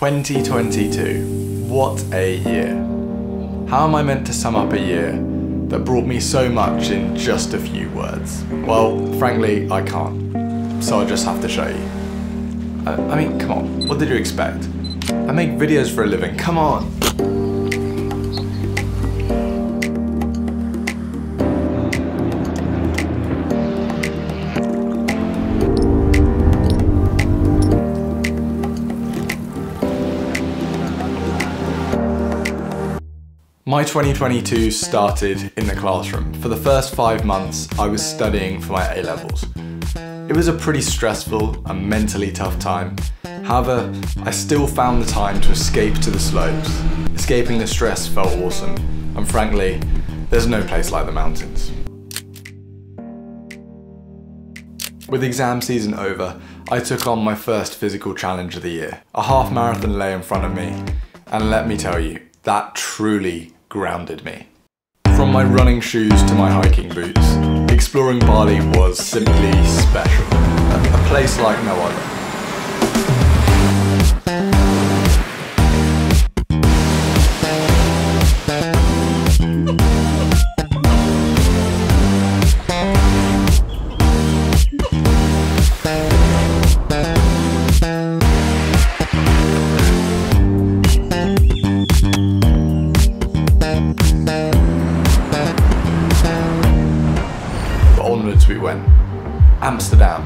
2022. What a year. How am I meant to sum up a year that brought me so much in just a few words? Well, frankly, I can't. So I'll just have to show you. I, I mean, come on, what did you expect? I make videos for a living, come on! My 2022 started in the classroom. For the first five months, I was studying for my A levels. It was a pretty stressful and mentally tough time. However, I still found the time to escape to the slopes. Escaping the stress felt awesome, and frankly, there's no place like the mountains. With exam season over, I took on my first physical challenge of the year. A half marathon lay in front of me, and let me tell you, that truly grounded me. From my running shoes to my hiking boots, exploring Bali was simply special. A, place like no other. Onwards we went. Amsterdam,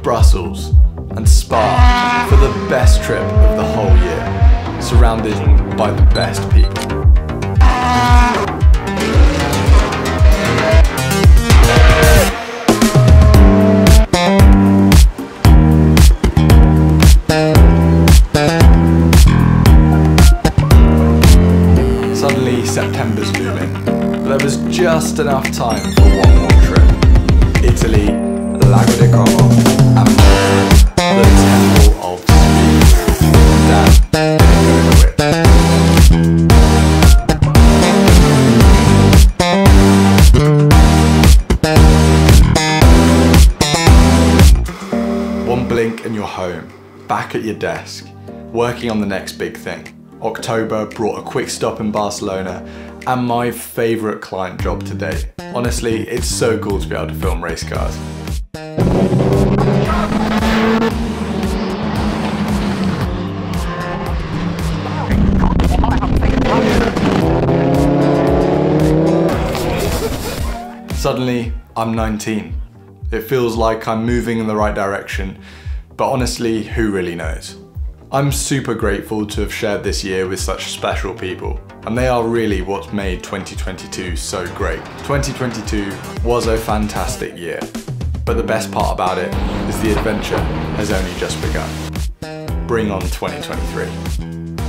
Brussels, and Spa for the best trip of the whole year, surrounded by the best people. Suddenly September's looming, but there was just enough time for one more trip. Italy, Lago di Como, and the Temple of Speed. One blink and you're home, back at your desk, working on the next big thing. October brought a quick stop in Barcelona and my favourite client job to date. Honestly, it's so cool to be able to film race cars. Suddenly, I'm 19. It feels like I'm moving in the right direction, but honestly, who really knows? I'm super grateful to have shared this year with such special people, and they are really what made 2022 so great. 2022 was a fantastic year, but the best part about it is the adventure has only just begun. Bring on 2023.